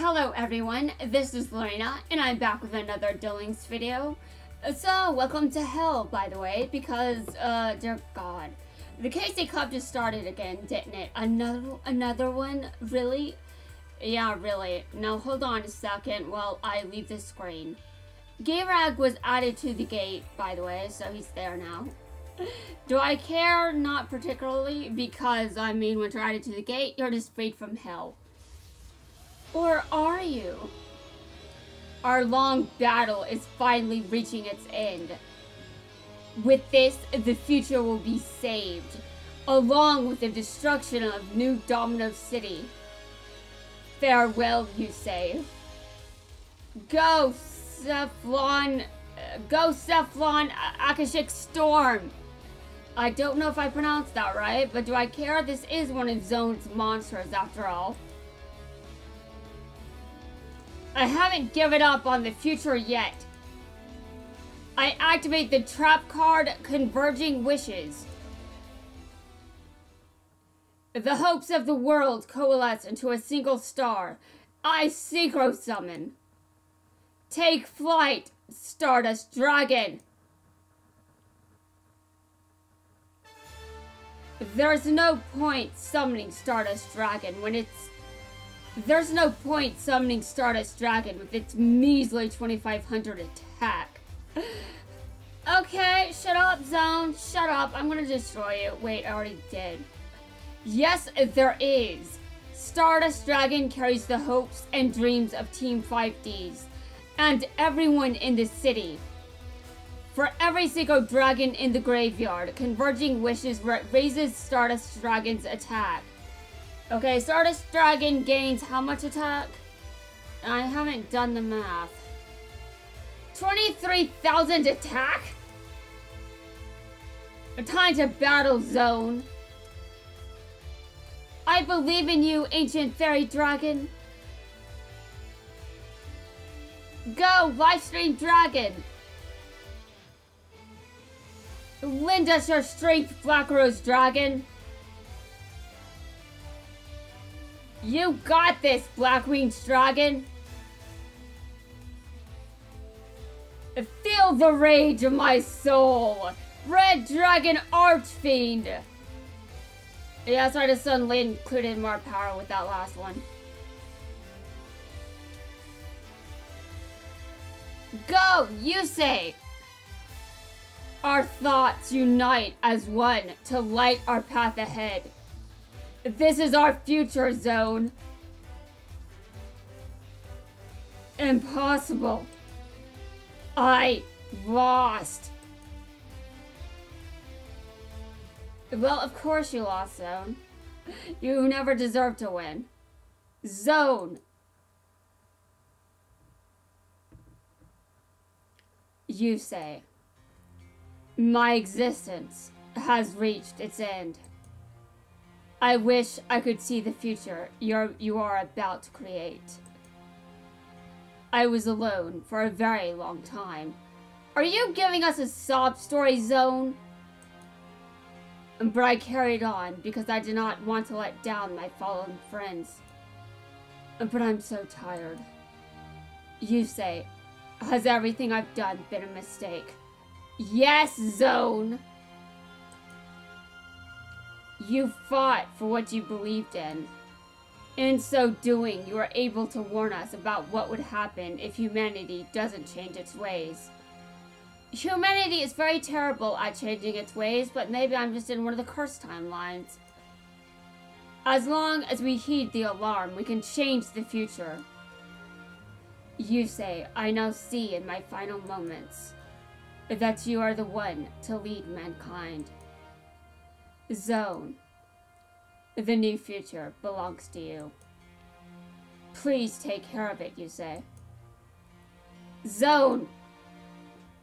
Hello everyone, this is Lerena, and I'm back with another Duel Links video. So, welcome to hell, by the way, because, uh, dear god. The KC Cup just started again, didn't it? Another, another one? Really? Yeah, really. Now, hold on a second while I leave the screen. Gayrag was added to the gate, by the way, so he's there now. Do I care? Not particularly, because, I mean, once you're added to the gate, you're just freed from hell. Or are you? Our long battle is finally reaching its end. With this, the future will be saved, along with the destruction of New Domino City. Farewell, Yusei. Go, Sephylon, go, Sephylon Akashic Storm. I don't know if I pronounced that right, but do I care? This is one of Zone's monsters, after all. I haven't given up on the future yet. I activate the trap card Converging Wishes. The hopes of the world coalesce into a single star. I synchro summon. Take flight, Stardust Dragon. There's no point summoning Stardust Dragon when it's there's no point summoning Stardust Dragon with its measly 2500 attack. okay, shut up, Zone. Shut up. I'm gonna destroy you. Wait, I already did. Yes, there is. Stardust Dragon carries the hopes and dreams of Team 5Ds and everyone in the city. For every single dragon in the graveyard, Converging Wishes raises Stardust Dragon's attack. Okay, Stardust Dragon gains how much attack? I haven't done the math. 23,000 attack? Time to battle zone. I believe in you, ancient fairy dragon. Go, Life Stream Dragon. Lend us your strength, Black Rose Dragon. You got this, Blackwing Dragon! Feel the rage of my soul! Red Dragon Archfiend! Yeah, sorry, the suddenly included more power with that last one. Go, Yusei! Our thoughts unite as one to light our path ahead. This is our future zone. Impossible. I lost. Well, of course you lost, Zone. You never deserved to win. Zone. You say. My existence has reached its end. I wish I could see the future you're, you are about to create. I was alone for a very long time. Are you giving us a sob story zone? But I carried on because I did not want to let down my fallen friends. But I'm so tired. Yusei, has everything I've done been a mistake? Yes, Zone! You fought for what you believed in. In so doing, you are able to warn us about what would happen if humanity doesn't change its ways. Humanity is very terrible at changing its ways, but maybe I'm just in one of the cursed timelines. As long as we heed the alarm, we can change the future. Yusei, I now see in my final moments that you are the one to lead mankind. Zone. The new future belongs to you. Please take care of it, Yusei. Zone!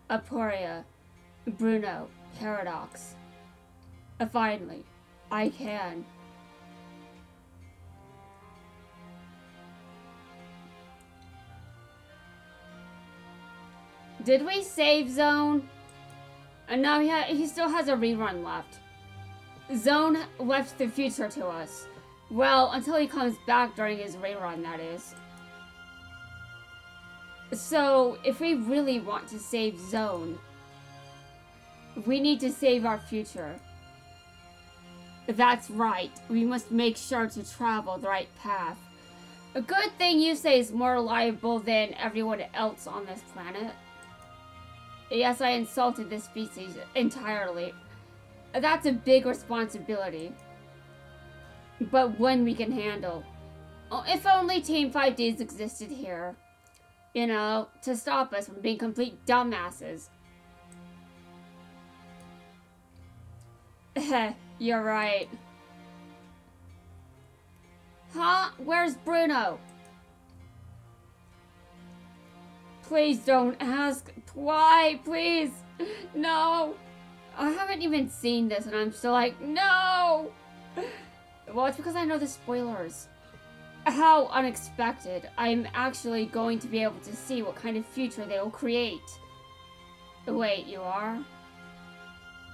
Aporia, Bruno, Paradox. Uh, finally, I can. Did we save Zone? Uh, no, he, he still has a rerun left. Zone left the future to us. Well, until he comes back during his rerun, that is. So, if we really want to save Zone, we need to save our future. That's right. We must make sure to travel the right path. A good thing Yusei is more reliable than everyone else on this planet. Yes, I insulted this species entirely. That's a big responsibility. But one we can handle. Oh, if only Team 5Ds existed here. You know, to stop us from being complete dumbasses. You're right. Huh? Where's Bruno? Please don't ask. Why? Please. No. I haven't even seen this and I'm still like, no! Well, it's because I know the spoilers. How unexpected. I'm actually going to be able to see what kind of future they will create. Wait, you are?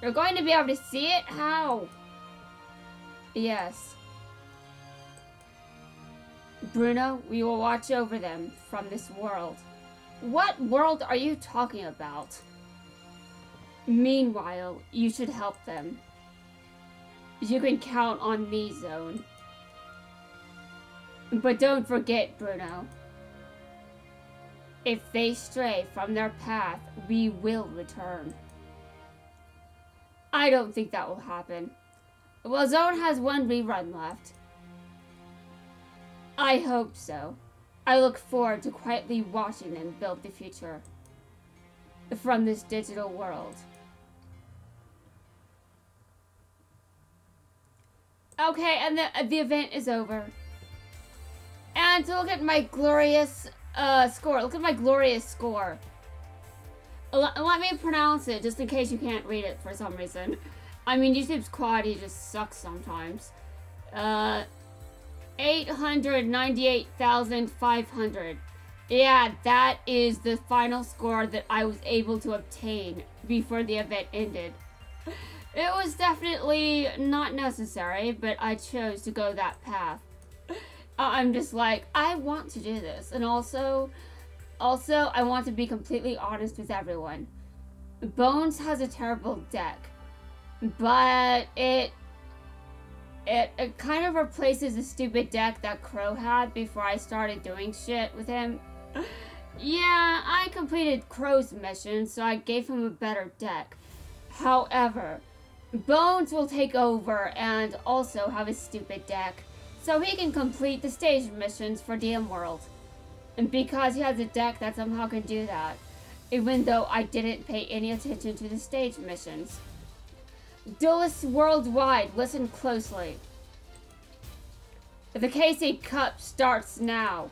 You're going to be able to see it? How? Yes. Bruno, we will watch over them from this world. What world are you talking about? Meanwhile, you should help them. You can count on me, Zone. But don't forget, Bruno. If they stray from their path, we will return. I don't think that will happen. Well, Zone has one rerun left. I hope so. I look forward to quietly watching them build the future from this digital world. Okay, and the, the event is over. And to look at my glorious uh, score. Look at my glorious score. Let me pronounce it, just in case you can't read it for some reason. I mean, YouTube's quality just sucks sometimes. Uh, 898,500. Yeah, that is the final score that I was able to obtain before the event ended. It was definitely not necessary, but I chose to go that path. I'm just like, I want to do this. And also, also, I want to be completely honest with everyone. Bones has a terrible deck, but it it, it kind of replaces the stupid deck that Crow had before I started doing shit with him. yeah, I completed Crow's mission, so I gave him a better deck. However, Bones will take over and also have a stupid deck, so he can complete the stage missions for DM World. And because he has a deck that somehow can do that, even though I didn't pay any attention to the stage missions. Duelists worldwide, listen closely. The KC Cup starts now.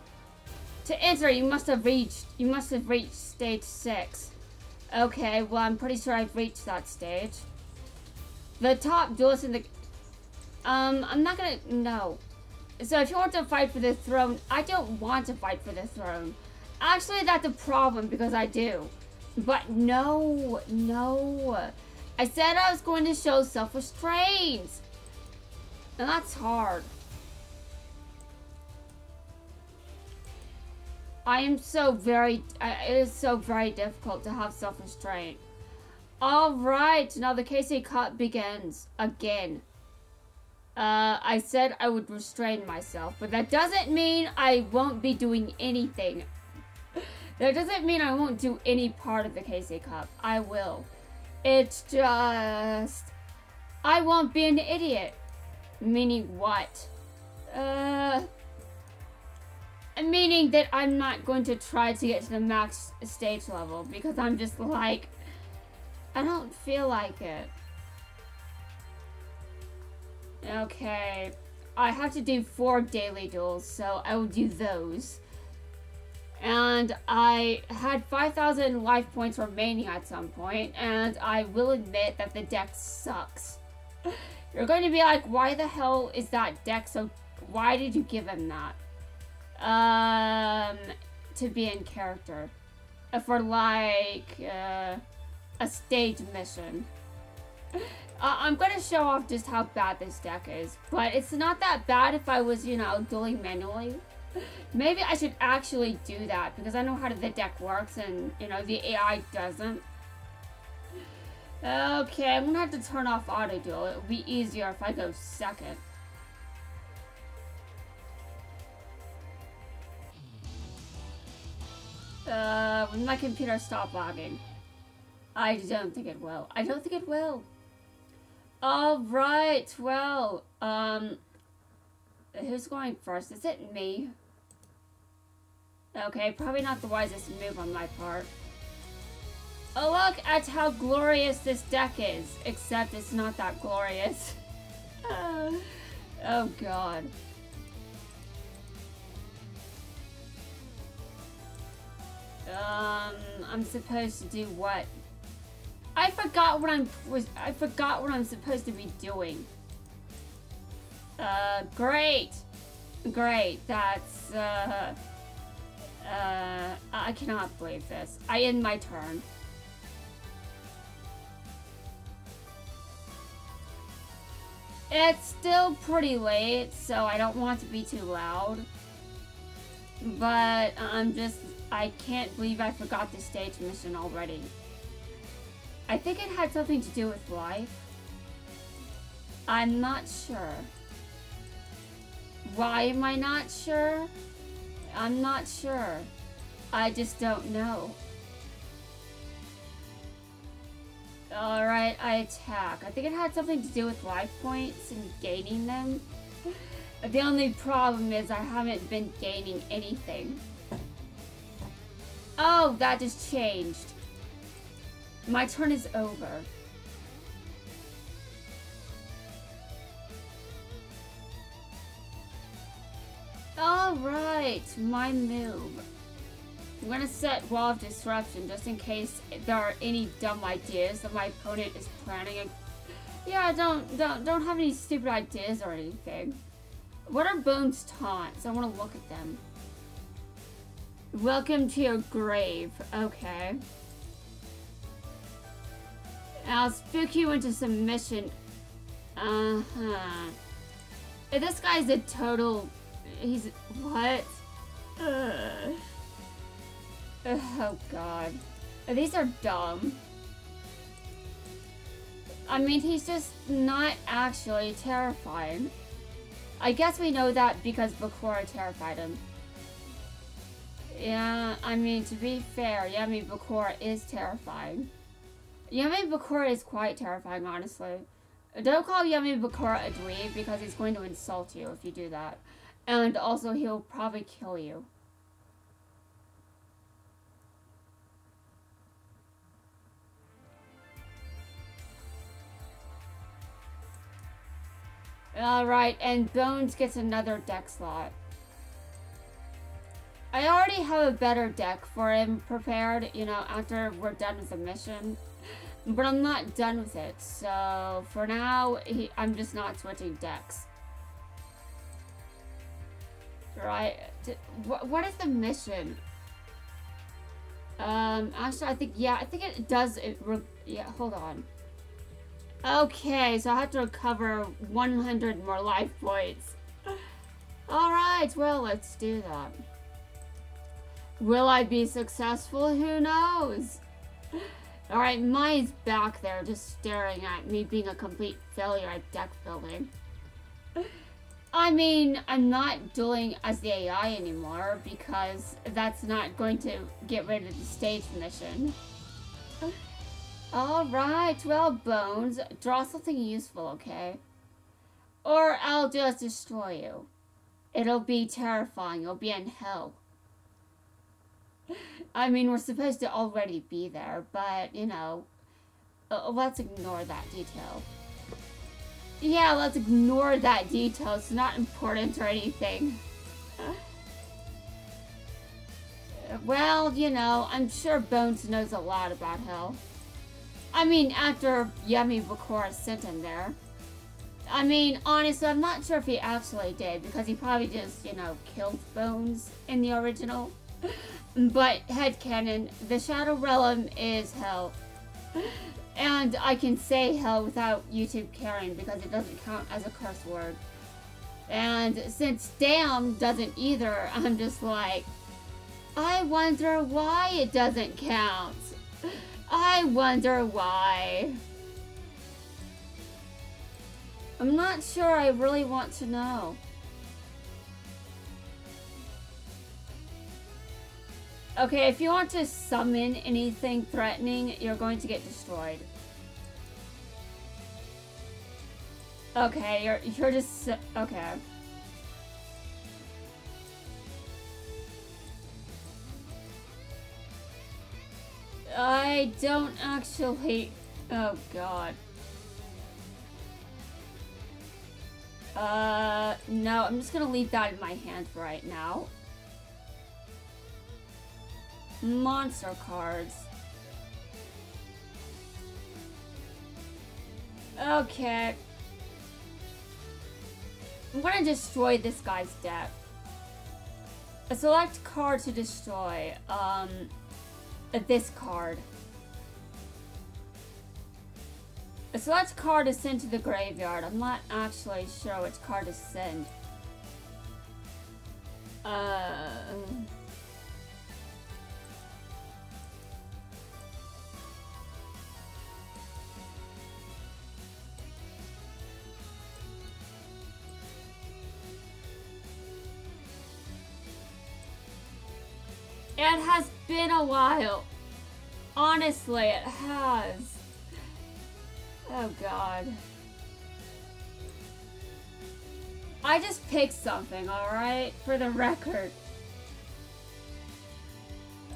To enter, you must have reached you must have reached stage six. Okay, well I'm pretty sure I've reached that stage. The top duelist in the um I'm not gonna no. So if you want to fight for the throne, I don't want to fight for the throne. Actually that's a problem because I do. But no, no. I said I was going to show self-restraint. And that's hard. I am so very, it is so very difficult to have self-restraint. Alright, now the KC Cup begins again. Uh, I said I would restrain myself, but that doesn't mean I won't be doing anything. that doesn't mean I won't do any part of the KC Cup. I will. It's just... I won't be an idiot. Meaning what? Uh... Meaning that I'm not going to try to get to the max stage level because I'm just like... I don't feel like it. Okay. I have to do four daily duels, so I will do those. And I had 5,000 life points remaining at some point, and I will admit that the deck sucks. You're going to be like, why the hell is that deck so... Why did you give him that? Um, to be in character. Uh, for like, uh, a stage mission. Uh, I'm to show off just how bad this deck is, but it's not that bad if I was, you know, dueling manually. Maybe I should actually do that because I know how the deck works and, you know, the AI doesn't. Okay, I'm gonna have to turn off auto duel. It'll be easier if I go second. Uh, when my computer stop lagging. I don't think it will. I don't think it will. Alright, well, um, who's going first? Is it me? Okay, probably not the wisest move on my part. Oh, look at how glorious this deck is. Except it's not that glorious. oh, God. Um, I'm supposed to do what? I forgot what I'm was I forgot what I'm supposed to be doing. Uh, great, great. That's uh, uh, I cannot believe this. I end my turn. It's still pretty late, so I don't want to be too loud. But I'm just, I can't believe I forgot the stage mission already. I think it had something to do with life. I'm not sure. Why am I not sure? I'm not sure. I just don't know. Alright, I attack. I think it had something to do with life points and gaining them. The only problem is I haven't been gaining anything. Oh, that just changed. My turn is over. Alright, my move. I'm gonna set Wall of Disruption just in case there are any dumb ideas that my opponent is planning. Yeah, don't don't don't have any stupid ideas or anything. What are Bone's taunts? I want to look at them. Welcome to your grave. Okay. I'll spook you into submission. Uh-huh. This guy's a total... He's... What? Ugh. Oh, God. These are dumb. I mean, he's just not actually terrifying. I guess we know that because Bakura terrified him. Yeah, I mean, to be fair, Yami Bakura is terrifying. Yami Bakura is quite terrifying, honestly. Don't call Yami Bakura a dweeb because he's going to insult you if you do that. And also, he'll probably kill you. Alright, and Bones gets another deck slot. I already have a better deck for him prepared, you know, after we're done with the mission. But I'm not done with it, so for now, he, I'm just not switching decks. Right, what, is the mission? Um, actually, I think, yeah, I think it does, it, yeah, hold on. Okay, so I have to recover 100 more life points. Alright, well, let's do that. Will I be successful? Who knows? Alright, Mai's back there just staring at me being a complete failure at deck building. I mean, I'm not dueling as the AI anymore because that's not going to get rid of the stage mission. Alright, well, Bones, draw something useful, okay? Or I'll just destroy you. It'll be terrifying. You'll be in hell. I mean, we're supposed to already be there, but, you know, uh, let's ignore that detail. Yeah, let's ignore that detail. It's not important or anything. well, you know, I'm sure Bones knows a lot about hell. I mean, after Yami Bakura sent him there. I mean, honestly, I'm not sure if he actually did, because he probably just, you know, killed Bones in the original. But, head headcanon, the Shadow Realm is hell. And I can say hell without YouTube caring, because it doesn't count as a curse word. And since damn doesn't either, I'm just like, I wonder why it doesn't count. I wonder why. I'm not sure I really want to know. Okay, if you want to summon anything threatening, you're going to get destroyed. Okay, you're you're just okay. I don't actually. Oh god. Uh, no, I'm just gonna leave that in my hand right now. Monster cards. Okay. I'm gonna destroy this guy's deck. A select card to destroy. Um, this card. A select card is sent to the graveyard. I'm not actually sure which card is sent. Uh... It has been a while. Honestly, it has. Oh god. I just picked something, alright? For the record.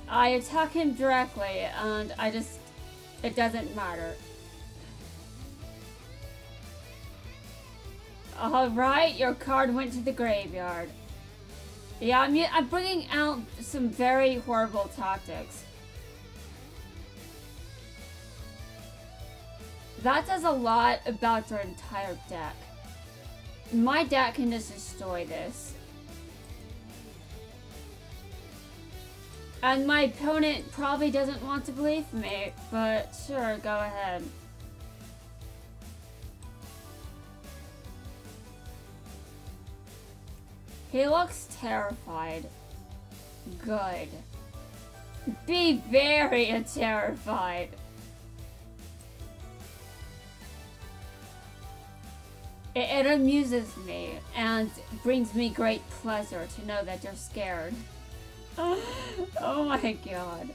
I attack him directly, and I just... It doesn't matter. Alright, your card went to the graveyard. Yeah, I'm, I'm bringing out some very horrible tactics. That says a lot about their entire deck. My deck can just destroy this. And my opponent probably doesn't want to believe me, but sure, go ahead. He looks terrified. Good. Be very terrified. It, it, amuses me and brings me great pleasure to know that you're scared. oh my god.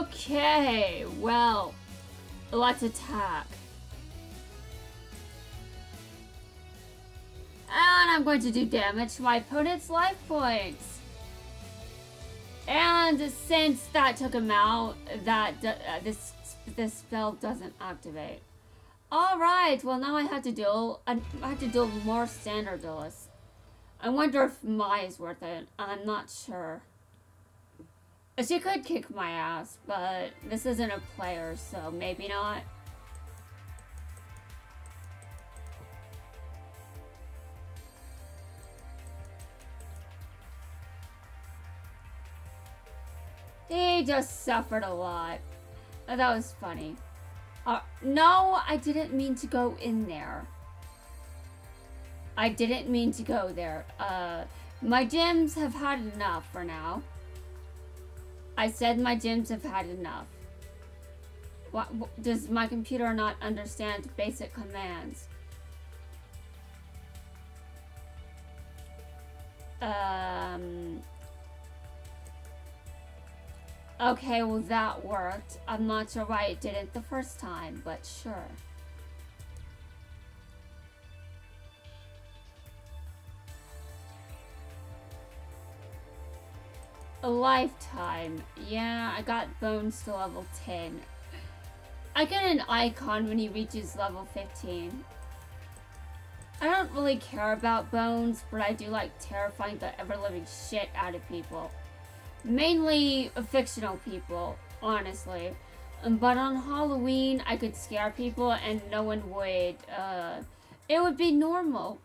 Okay, well, let's attack. And I'm going to do damage to my opponent's life points. And since that took him out, that uh, this this spell doesn't activate. All right. Well, now I have to deal. I have to deal more standard duelists. I wonder if Mai is worth it. I'm not sure. She could kick my ass, but this isn't a player, so maybe not. He just suffered a lot. Oh, that was funny. Uh, no, I didn't mean to go in there. I didn't mean to go there. Uh, my gyms have had enough for now. I said my gyms have had enough. What, what does my computer not understand basic commands? Um, Okay, well that worked. I'm not sure why it didn't the first time, but sure. A lifetime. Yeah, I got Bones to level 10. I get an icon when he reaches level 15. I don't really care about Bones, but I do like terrifying the ever-living shit out of people mainly fictional people, honestly. Um, but on Halloween, I could scare people and no one would, uh, it would be normal.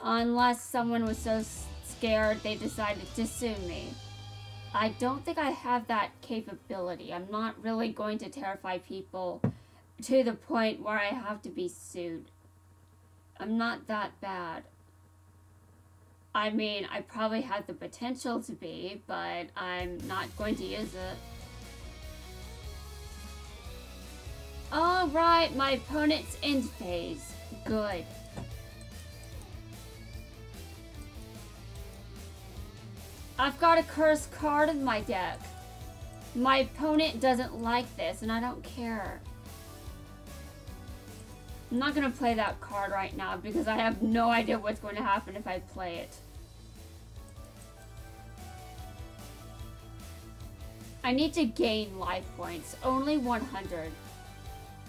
Unless someone was so scared they decided to sue me. I don't think I have that capability. I'm not really going to terrify people to the point where I have to be sued. I'm not that bad. I mean, I probably have the potential to be, but I'm not going to use it. Alright, my opponent's end phase. Good. I've got a cursed card in my deck. My opponent doesn't like this, and I don't care. I'm not going to play that card right now because I have no idea what's going to happen if I play it. I need to gain life points. Only 100.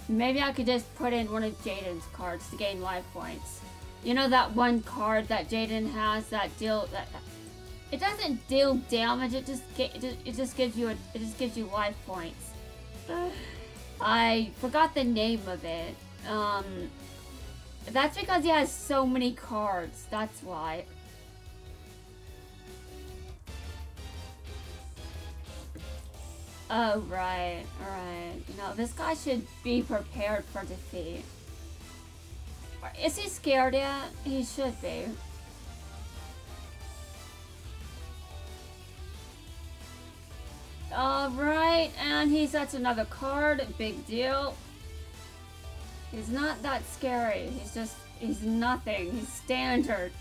Maybe I could just put in one of Jaden's cards to gain life points. You know that one card that Jaden has that deal that it doesn't deal damage. It just it just, gives you a, it just gives you life points. I forgot the name of it. Um, that's because he has so many cards. That's why. Oh, right, right. You know, this guy should be prepared for defeat. Is he scared yet? He should be. Alright, and he sets another card. Big deal. He's not that scary. He's just, he's nothing. He's standard.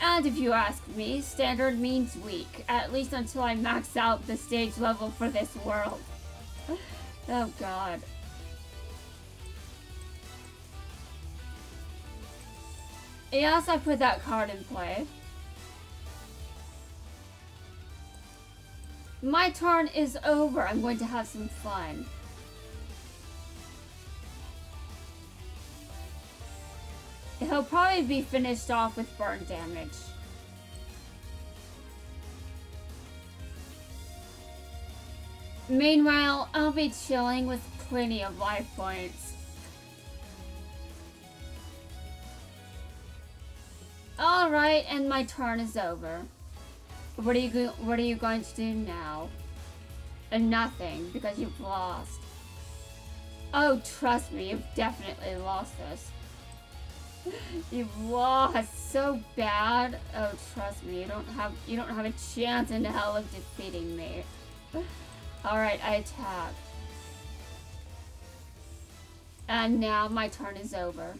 And if you ask me, standard means weak. At least until I max out the stage level for this world. oh god. Yes, I put that card in play. My turn is over. I'm going to have some fun. He'll probably be finished off with burn damage. Meanwhile, I'll be chilling with plenty of life points. Alright, and my turn is over. What are you what are you going to do now? And nothing, because you've lost. Oh, trust me, you've definitely lost this. You've lost so bad. Oh, trust me, you don't have you don't have a chance in hell of defeating me. Alright, I attack. And now my turn is over.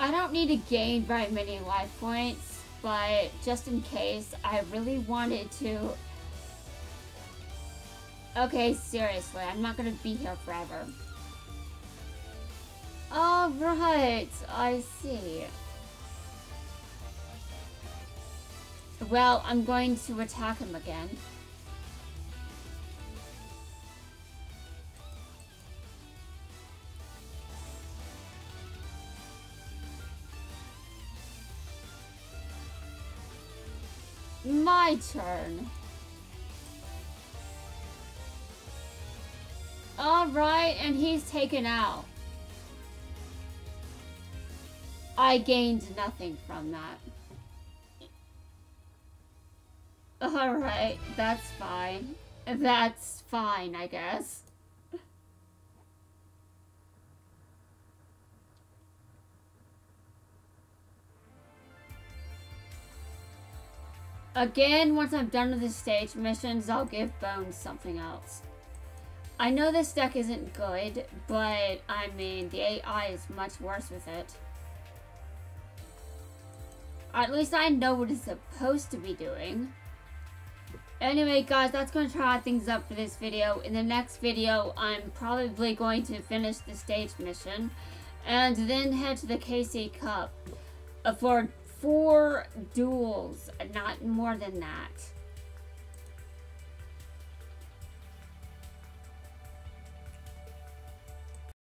I don't need to gain very many life points but just in case, I really wanted to... Okay, seriously, I'm not gonna be here forever. Alright, I see. Well, I'm going to attack him again. My turn. Alright, and he's taken out. I gained nothing from that. Alright, that's fine. That's fine, I guess. Again, once I'm done with the stage missions, I'll give Bones something else. I know this deck isn't good, but I mean, the AI is much worse with it. At least I know what it's supposed to be doing. Anyway, guys, that's going to wrap things up for this video. In the next video, I'm probably going to finish the stage mission and then head to the KC Cup for four duels, not more than that.